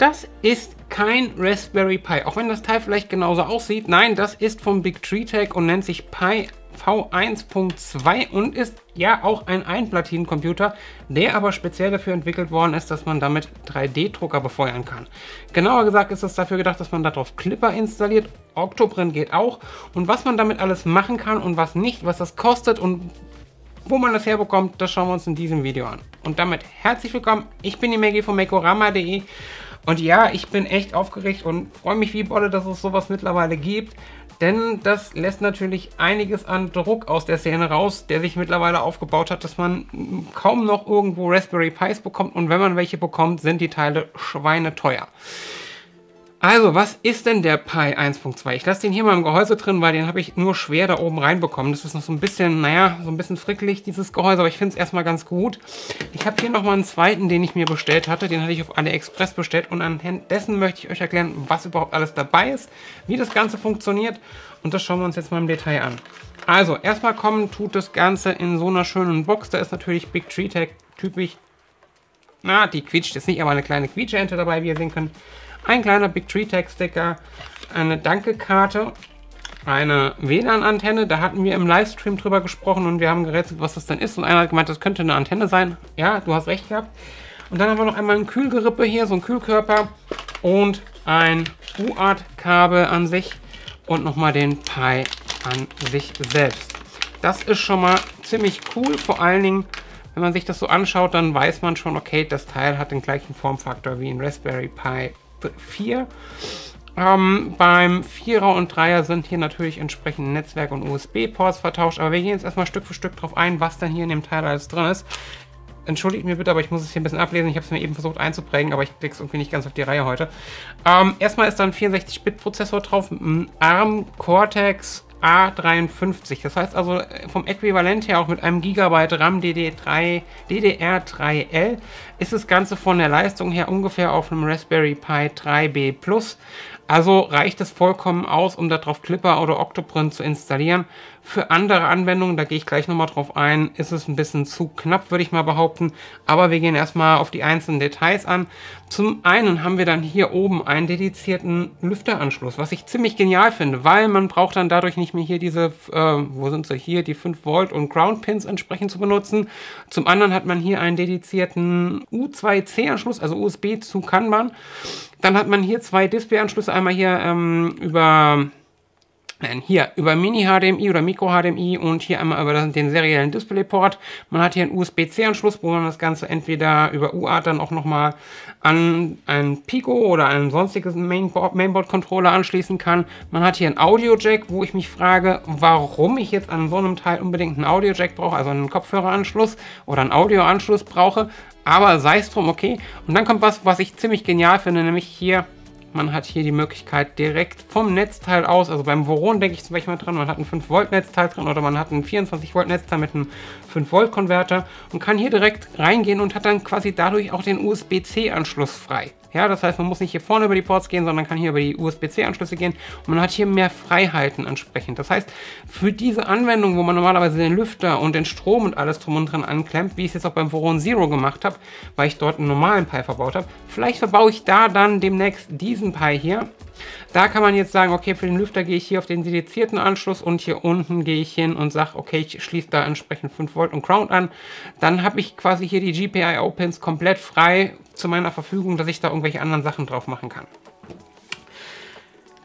Das ist kein Raspberry Pi, auch wenn das Teil vielleicht genauso aussieht. Nein, das ist vom Big Tree Tech und nennt sich Pi V1.2 und ist ja auch ein Einplatinencomputer, der aber speziell dafür entwickelt worden ist, dass man damit 3D-Drucker befeuern kann. Genauer gesagt ist es dafür gedacht, dass man darauf Clipper installiert. Octoprint geht auch. Und was man damit alles machen kann und was nicht, was das kostet und wo man das herbekommt, das schauen wir uns in diesem Video an. Und damit herzlich willkommen. Ich bin die Maggie von Mekorama.de und ja, ich bin echt aufgeregt und freue mich wie Bolle, dass es sowas mittlerweile gibt. Denn das lässt natürlich einiges an Druck aus der Szene raus, der sich mittlerweile aufgebaut hat, dass man kaum noch irgendwo Raspberry Pis bekommt. Und wenn man welche bekommt, sind die Teile schweineteuer. Also, was ist denn der Pi 1.2? Ich lasse den hier mal im Gehäuse drin, weil den habe ich nur schwer da oben reinbekommen. Das ist noch so ein bisschen, naja, so ein bisschen frickelig, dieses Gehäuse, aber ich finde es erstmal ganz gut. Ich habe hier nochmal einen zweiten, den ich mir bestellt hatte. Den hatte ich auf AliExpress bestellt und anhand dessen möchte ich euch erklären, was überhaupt alles dabei ist, wie das Ganze funktioniert und das schauen wir uns jetzt mal im Detail an. Also, erstmal kommen tut das Ganze in so einer schönen Box. Da ist natürlich Big Tree Tech typisch. Na, die quietscht jetzt nicht, aber eine kleine Quietscheente dabei, wie ihr sehen könnt ein kleiner Big Tree Tech Sticker, eine Danke-Karte, eine WLAN-Antenne. Da hatten wir im Livestream drüber gesprochen und wir haben gerätselt, was das denn ist. Und einer hat gemeint, das könnte eine Antenne sein. Ja, du hast recht gehabt. Und dann haben wir noch einmal ein Kühlgerippe hier, so ein Kühlkörper und ein U-Art-Kabel an sich und nochmal den Pi an sich selbst. Das ist schon mal ziemlich cool, vor allen Dingen, wenn man sich das so anschaut, dann weiß man schon, okay, das Teil hat den gleichen Formfaktor wie ein Raspberry Pi 4. Ähm, beim 4er und 3er sind hier natürlich entsprechend Netzwerk- und USB-Ports vertauscht, aber wir gehen jetzt erstmal Stück für Stück drauf ein, was denn hier in dem Teil alles drin ist. Entschuldigt mir bitte, aber ich muss es hier ein bisschen ablesen. Ich habe es mir eben versucht einzuprägen, aber ich kriege es irgendwie nicht ganz auf die Reihe heute. Ähm, erstmal ist da ein 64-Bit-Prozessor drauf, ein ARM Cortex A53. Das heißt also äh, vom Äquivalent her auch mit einem Gigabyte RAM DD3, DDR3L ist das Ganze von der Leistung her ungefähr auf einem Raspberry Pi 3B Plus. Also reicht es vollkommen aus, um darauf Clipper oder Octoprint zu installieren. Für andere Anwendungen, da gehe ich gleich nochmal drauf ein, ist es ein bisschen zu knapp, würde ich mal behaupten. Aber wir gehen erstmal auf die einzelnen Details an. Zum einen haben wir dann hier oben einen dedizierten Lüfteranschluss, was ich ziemlich genial finde, weil man braucht dann dadurch nicht mehr hier diese, äh, wo sind sie hier, die 5 Volt und Ground Pins entsprechend zu benutzen. Zum anderen hat man hier einen dedizierten U2C-Anschluss, also USB zu Kanban. Dann hat man hier zwei Display-Anschlüsse, einmal hier ähm, über hier über Mini-HDMI oder Micro-HDMI und hier einmal über den seriellen Displayport. Man hat hier einen USB-C-Anschluss, wo man das Ganze entweder über UART dann auch nochmal an einen Pico oder ein sonstiges Mainboard-Controller anschließen kann. Man hat hier einen Audio-Jack, wo ich mich frage, warum ich jetzt an so einem Teil unbedingt einen Audio-Jack brauche, also einen Kopfhöreranschluss oder einen Audio-Anschluss brauche. Aber sei es drum, okay. Und dann kommt was, was ich ziemlich genial finde, nämlich hier man hat hier die Möglichkeit direkt vom Netzteil aus, also beim Voron denke ich zum Beispiel mal dran, man hat ein 5 Volt Netzteil drin oder man hat ein 24 Volt Netzteil mit einem 5 Volt Konverter und kann hier direkt reingehen und hat dann quasi dadurch auch den USB-C Anschluss frei. Ja, das heißt, man muss nicht hier vorne über die Ports gehen, sondern kann hier über die USB-C-Anschlüsse gehen und man hat hier mehr Freiheiten entsprechend. Das heißt, für diese Anwendung, wo man normalerweise den Lüfter und den Strom und alles drum und dran anklemmt, wie ich es jetzt auch beim Voron Zero gemacht habe, weil ich dort einen normalen Pi verbaut habe, vielleicht verbaue ich da dann demnächst diesen Pi hier. Da kann man jetzt sagen, okay, für den Lüfter gehe ich hier auf den dedizierten Anschluss und hier unten gehe ich hin und sage, okay, ich schließe da entsprechend 5 Volt und Ground an. Dann habe ich quasi hier die GPIO-Pins komplett frei zu meiner Verfügung, dass ich da irgendwelche anderen Sachen drauf machen kann.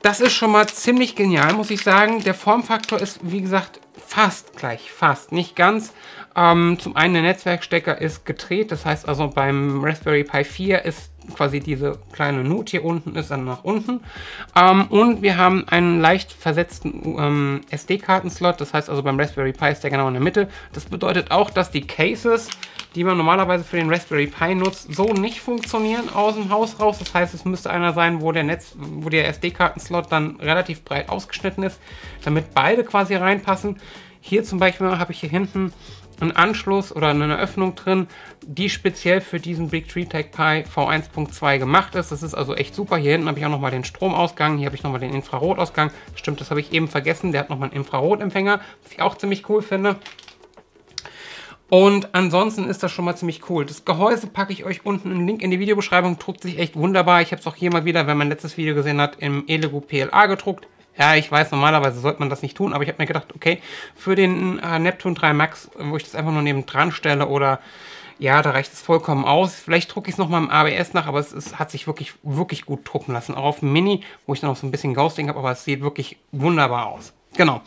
Das ist schon mal ziemlich genial, muss ich sagen. Der Formfaktor ist, wie gesagt, fast gleich, fast, nicht ganz. Ähm, zum einen der Netzwerkstecker ist gedreht, das heißt also beim Raspberry Pi 4 ist quasi diese kleine Nut hier unten ist dann nach unten. Ähm, und wir haben einen leicht versetzten ähm, SD-Kartenslot, das heißt also beim Raspberry Pi ist der genau in der Mitte. Das bedeutet auch, dass die Cases, die man normalerweise für den Raspberry Pi nutzt, so nicht funktionieren aus dem Haus raus. Das heißt, es müsste einer sein, wo der Netz, wo der SD-Kartenslot dann relativ breit ausgeschnitten ist, damit beide quasi reinpassen. Hier zum Beispiel habe ich hier hinten einen Anschluss oder eine Öffnung drin, die speziell für diesen Big Tree Tech Pi V1.2 gemacht ist. Das ist also echt super. Hier hinten habe ich auch nochmal den Stromausgang, hier habe ich nochmal den Infrarotausgang. Stimmt, das habe ich eben vergessen. Der hat nochmal einen Infrarotempfänger, was ich auch ziemlich cool finde. Und ansonsten ist das schon mal ziemlich cool. Das Gehäuse packe ich euch unten einen Link in die Videobeschreibung. Druckt sich echt wunderbar. Ich habe es auch hier mal wieder, wenn man letztes Video gesehen hat, im Elego PLA gedruckt. Ja, ich weiß, normalerweise sollte man das nicht tun, aber ich habe mir gedacht, okay, für den äh, Neptune 3 Max, wo ich das einfach nur neben dran stelle oder ja, da reicht es vollkommen aus. Vielleicht drucke ich es nochmal im ABS nach, aber es, es, hat sich wirklich, wirklich gut drucken lassen. Auch auf dem Mini, wo ich dann noch so ein bisschen Ghosting habe, aber es sieht wirklich wunderbar aus. Genau.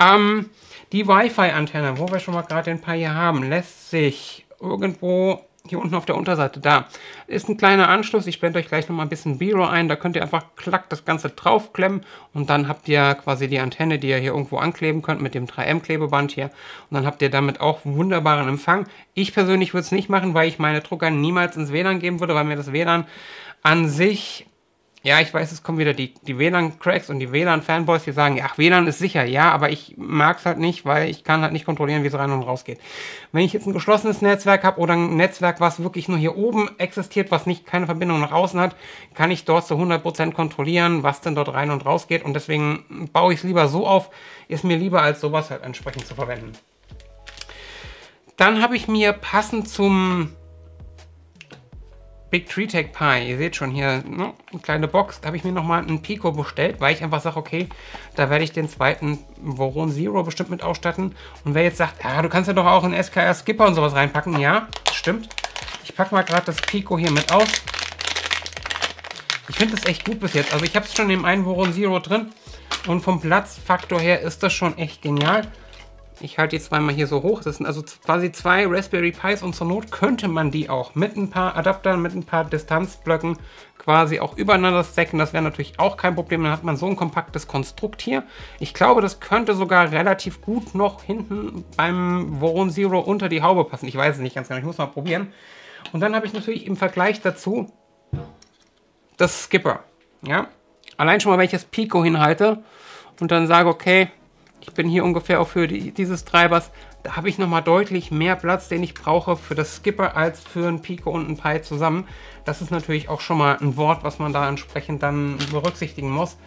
Ähm, die Wi-Fi-Antenne, wo wir schon mal gerade ein paar hier haben, lässt sich irgendwo hier unten auf der Unterseite, da ist ein kleiner Anschluss. Ich blende euch gleich noch mal ein bisschen B-Roll ein. Da könnt ihr einfach klack das Ganze draufklemmen und dann habt ihr quasi die Antenne, die ihr hier irgendwo ankleben könnt mit dem 3M-Klebeband hier. Und dann habt ihr damit auch wunderbaren Empfang. Ich persönlich würde es nicht machen, weil ich meine Drucker niemals ins WLAN geben würde, weil mir das WLAN an sich ja, ich weiß, es kommen wieder die, die WLAN-Cracks und die WLAN-Fanboys, die sagen, ach, WLAN ist sicher, ja, aber ich mag es halt nicht, weil ich kann halt nicht kontrollieren, wie es rein und raus geht. Wenn ich jetzt ein geschlossenes Netzwerk habe oder ein Netzwerk, was wirklich nur hier oben existiert, was nicht keine Verbindung nach außen hat, kann ich dort zu 100% kontrollieren, was denn dort rein und raus geht und deswegen baue ich es lieber so auf, ist mir lieber als sowas halt entsprechend zu verwenden. Dann habe ich mir passend zum Big Tree Tech Pie. Ihr seht schon hier, ne, eine kleine Box. Da habe ich mir nochmal einen Pico bestellt, weil ich einfach sage, okay, da werde ich den zweiten Voron Zero bestimmt mit ausstatten. Und wer jetzt sagt, ja, du kannst ja doch auch einen SKR Skipper und sowas reinpacken. Ja, stimmt. Ich packe mal gerade das Pico hier mit aus. Ich finde das echt gut bis jetzt. Also ich habe es schon im einen Voron Zero drin. Und vom Platzfaktor her ist das schon echt genial. Ich halte die zweimal hier so hoch. Das sind also quasi zwei Raspberry Pis und zur Not könnte man die auch mit ein paar Adaptern, mit ein paar Distanzblöcken quasi auch übereinander stacken. Das wäre natürlich auch kein Problem. Dann hat man so ein kompaktes Konstrukt hier. Ich glaube, das könnte sogar relativ gut noch hinten beim Voron Zero unter die Haube passen. Ich weiß es nicht ganz genau. Ich muss mal probieren. Und dann habe ich natürlich im Vergleich dazu das Skipper. Ja? Allein schon mal, wenn ich das Pico hinhalte und dann sage, okay, ich bin hier ungefähr auf Höhe dieses Treibers. Da habe ich nochmal deutlich mehr Platz, den ich brauche für das Skipper als für ein Pico und ein Pi zusammen. Das ist natürlich auch schon mal ein Wort, was man da entsprechend dann berücksichtigen muss.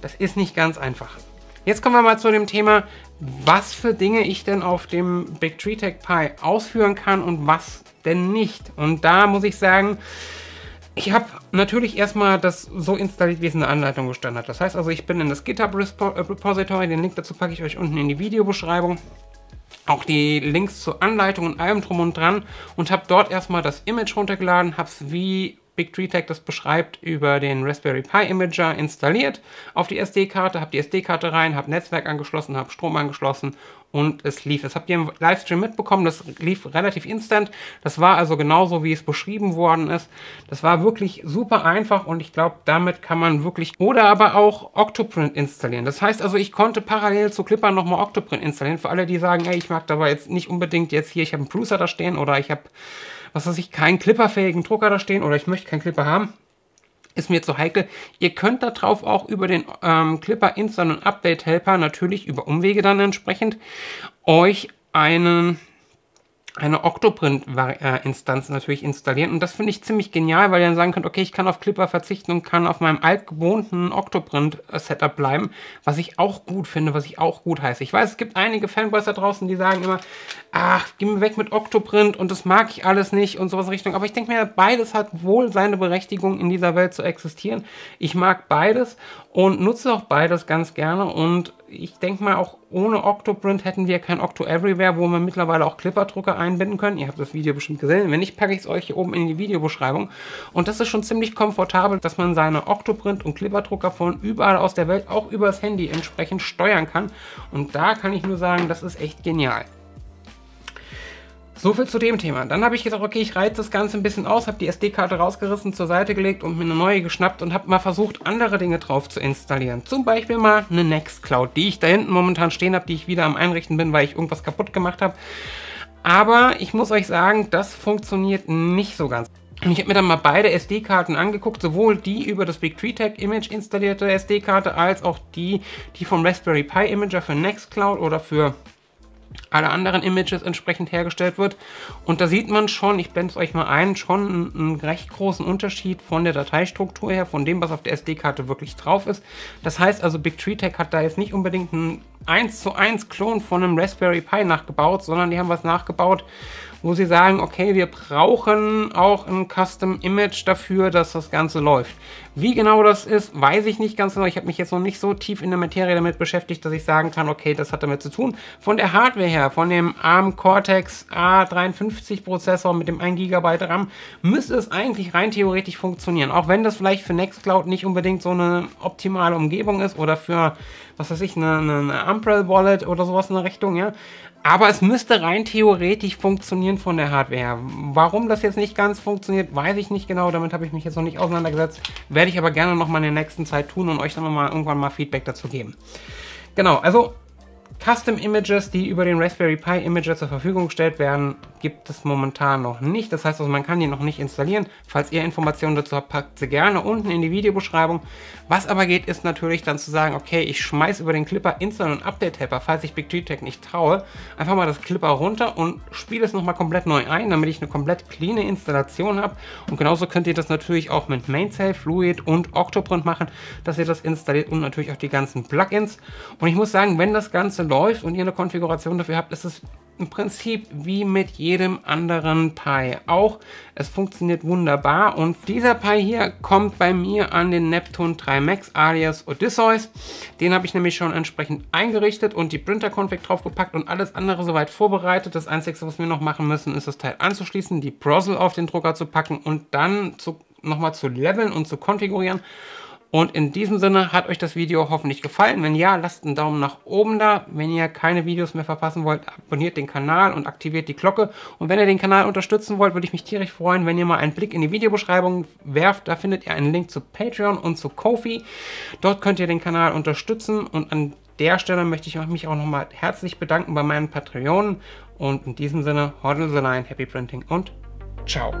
Das ist nicht ganz einfach. Jetzt kommen wir mal zu dem Thema, was für Dinge ich denn auf dem Big Tree Tech Pi ausführen kann und was denn nicht. Und da muss ich sagen, ich habe natürlich erstmal das so installiert, wie es in der Anleitung gestanden hat. Das heißt also, ich bin in das GitHub äh, Repository, den Link dazu packe ich euch unten in die Videobeschreibung. Auch die Links zur Anleitung und allem drum und dran und habe dort erstmal das Image runtergeladen, habe es wie Big Tree Tech das beschreibt, über den Raspberry Pi Imager installiert auf die SD-Karte, habe die SD-Karte rein, habe Netzwerk angeschlossen, habe Strom angeschlossen und es lief. Das habt ihr im Livestream mitbekommen, das lief relativ instant. Das war also genauso, wie es beschrieben worden ist. Das war wirklich super einfach und ich glaube, damit kann man wirklich oder aber auch Octoprint installieren. Das heißt also, ich konnte parallel zu Clipper nochmal Octoprint installieren. Für alle, die sagen, ey, ich mag dabei jetzt nicht unbedingt jetzt hier, ich habe einen Brucer da stehen oder ich habe was weiß ich, keinen clipperfähigen Drucker da stehen oder ich möchte keinen Clipper haben, ist mir zu heikel. Ihr könnt darauf auch über den ähm, Clipper Instant und Update Helper natürlich über Umwege dann entsprechend euch einen eine Octoprint-Instanz natürlich installieren. Und das finde ich ziemlich genial, weil ihr dann sagen könnt, okay, ich kann auf Clipper verzichten und kann auf meinem altgewohnten Octoprint-Setup bleiben, was ich auch gut finde, was ich auch gut heiße. Ich weiß, es gibt einige Fanboys da draußen, die sagen immer, ach, geh mir weg mit Octoprint und das mag ich alles nicht und sowas in Richtung. Aber ich denke mir, beides hat wohl seine Berechtigung in dieser Welt zu existieren. Ich mag beides und nutze auch beides ganz gerne und ich denke mal, auch ohne Octoprint hätten wir kein Octo Everywhere, wo wir mittlerweile auch Clipper-Drucker einbinden können. Ihr habt das Video bestimmt gesehen. Wenn nicht, packe ich es euch hier oben in die Videobeschreibung. Und das ist schon ziemlich komfortabel, dass man seine Octoprint- und Clipper-Drucker von überall aus der Welt, auch übers Handy entsprechend steuern kann. Und da kann ich nur sagen, das ist echt genial. So viel zu dem Thema. Dann habe ich gedacht, okay, ich reize das Ganze ein bisschen aus, habe die SD-Karte rausgerissen, zur Seite gelegt und mir eine neue geschnappt und habe mal versucht, andere Dinge drauf zu installieren. Zum Beispiel mal eine Nextcloud, die ich da hinten momentan stehen habe, die ich wieder am Einrichten bin, weil ich irgendwas kaputt gemacht habe. Aber ich muss euch sagen, das funktioniert nicht so ganz. Ich habe mir dann mal beide SD-Karten angeguckt, sowohl die über das Big Tree Tech Image installierte SD-Karte, als auch die, die vom Raspberry Pi Imager für Nextcloud oder für alle anderen Images entsprechend hergestellt wird. Und da sieht man schon, ich blende es euch mal ein, schon einen, einen recht großen Unterschied von der Dateistruktur her, von dem, was auf der SD-Karte wirklich drauf ist. Das heißt also, Big Tech hat da jetzt nicht unbedingt einen 1 zu 1 Klon von einem Raspberry Pi nachgebaut, sondern die haben was nachgebaut, wo sie sagen, okay, wir brauchen auch ein Custom Image dafür, dass das Ganze läuft. Wie genau das ist, weiß ich nicht ganz genau. Ich habe mich jetzt noch nicht so tief in der Materie damit beschäftigt, dass ich sagen kann, okay, das hat damit zu tun. Von der Hardware her, von dem ARM Cortex A53 Prozessor mit dem 1 GB RAM, müsste es eigentlich rein theoretisch funktionieren. Auch wenn das vielleicht für Nextcloud nicht unbedingt so eine optimale Umgebung ist oder für, was weiß ich, eine, eine Umbrella Wallet oder sowas in der Richtung, ja. Aber es müsste rein theoretisch funktionieren von der Hardware. Warum das jetzt nicht ganz funktioniert, weiß ich nicht genau. Damit habe ich mich jetzt noch nicht auseinandergesetzt. Werde ich aber gerne noch mal in der nächsten Zeit tun und euch dann noch mal irgendwann mal Feedback dazu geben. Genau, also Custom Images, die über den Raspberry Pi Imager zur Verfügung gestellt werden, gibt es momentan noch nicht. Das heißt also, man kann die noch nicht installieren. Falls ihr Informationen dazu habt, packt sie gerne unten in die Videobeschreibung. Was aber geht, ist natürlich dann zu sagen, okay, ich schmeiße über den Clipper Instant und Update Tapper, falls ich Big Tree Tech nicht traue, einfach mal das Clipper runter und spiele es nochmal komplett neu ein, damit ich eine komplett cleane Installation habe. Und genauso könnt ihr das natürlich auch mit Mainsail, Fluid und Octoprint machen, dass ihr das installiert und natürlich auch die ganzen Plugins. Und ich muss sagen, wenn das Ganze läuft und ihr eine Konfiguration dafür habt, ist es im Prinzip wie mit jedem anderen Pi auch. Es funktioniert wunderbar und dieser Pi hier kommt bei mir an den Neptune 3 Max alias Odysseus. Den habe ich nämlich schon entsprechend eingerichtet und die Printer-Config draufgepackt und alles andere soweit vorbereitet. Das Einzige, was wir noch machen müssen, ist das Teil anzuschließen, die Browser auf den Drucker zu packen und dann nochmal zu leveln und zu konfigurieren. Und in diesem Sinne hat euch das Video hoffentlich gefallen. Wenn ja, lasst einen Daumen nach oben da. Wenn ihr keine Videos mehr verpassen wollt, abonniert den Kanal und aktiviert die Glocke. Und wenn ihr den Kanal unterstützen wollt, würde ich mich tierisch freuen, wenn ihr mal einen Blick in die Videobeschreibung werft. Da findet ihr einen Link zu Patreon und zu Kofi. Dort könnt ihr den Kanal unterstützen. Und an der Stelle möchte ich mich auch nochmal herzlich bedanken bei meinen Patreonen. Und in diesem Sinne, Hodl the Line, Happy Printing und ciao.